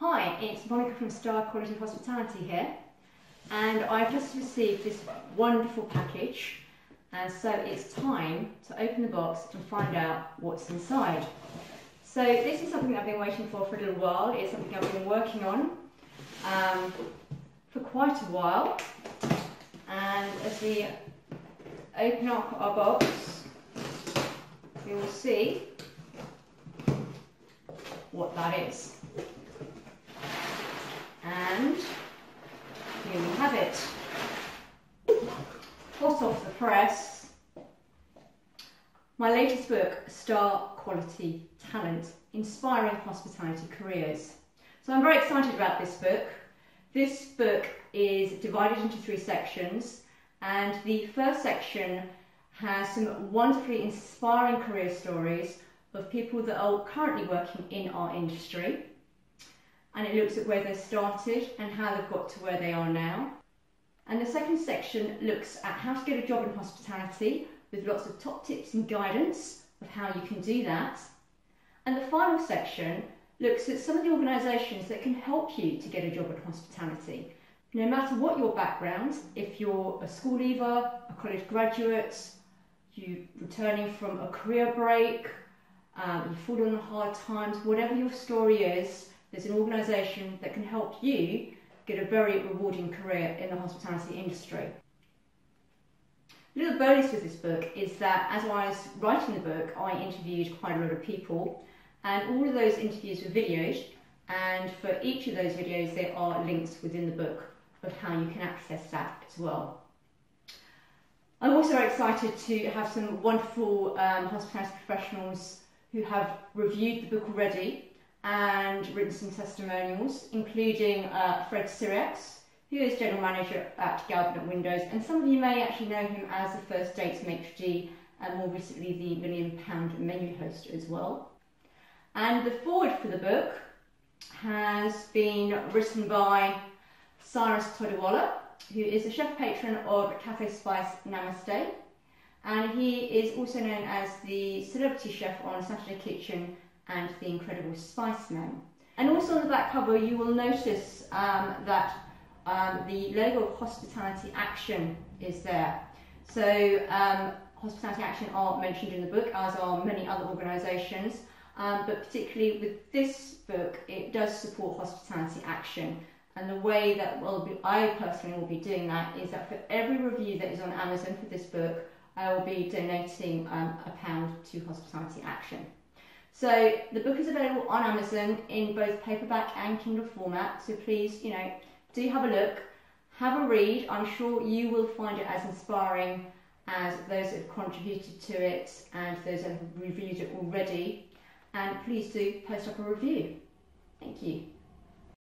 Hi, it's Monica from Star Quality Hospitality here and I've just received this wonderful package and so it's time to open the box and find out what's inside. So this is something I've been waiting for for a little while, it's something I've been working on um, for quite a while and as we open up our box we will see what that is. And here we have it. Hot off the press, my latest book, Star Quality Talent, Inspiring Hospitality Careers. So I'm very excited about this book. This book is divided into three sections and the first section has some wonderfully inspiring career stories of people that are currently working in our industry and it looks at where they started and how they've got to where they are now. And the second section looks at how to get a job in hospitality with lots of top tips and guidance of how you can do that. And the final section looks at some of the organisations that can help you to get a job in hospitality. No matter what your background, if you're a school leaver, a college graduate, you returning from a career break, um, you've fallen on hard times, whatever your story is, there's an organisation that can help you get a very rewarding career in the hospitality industry. A little bonus with this book is that as I was writing the book, I interviewed quite a lot of people, and all of those interviews were videoed, and for each of those videos, there are links within the book of how you can access that as well. I'm also very excited to have some wonderful um, hospitality professionals who have reviewed the book already and written some testimonials, including uh, Fred Sirieix, who is General Manager at Galvin Windows, and some of you may actually know him as the first dates maitre d' and more recently the million pound menu host as well. And the forward for the book has been written by Cyrus Todiwala, who is a chef patron of Cafe Spice Namaste, and he is also known as the celebrity chef on Saturday Kitchen and The Incredible Spiceman. And also on the back cover you will notice um, that um, the logo of Hospitality Action is there. So um, Hospitality Action are mentioned in the book, as are many other organisations, um, but particularly with this book, it does support Hospitality Action. And the way that will be, I personally will be doing that is that for every review that is on Amazon for this book, I will be donating um, a pound to Hospitality Action. So the book is available on Amazon in both paperback and Kindle format. So please, you know, do have a look, have a read. I'm sure you will find it as inspiring as those that have contributed to it and those that have reviewed it already. And please do post up a review. Thank you.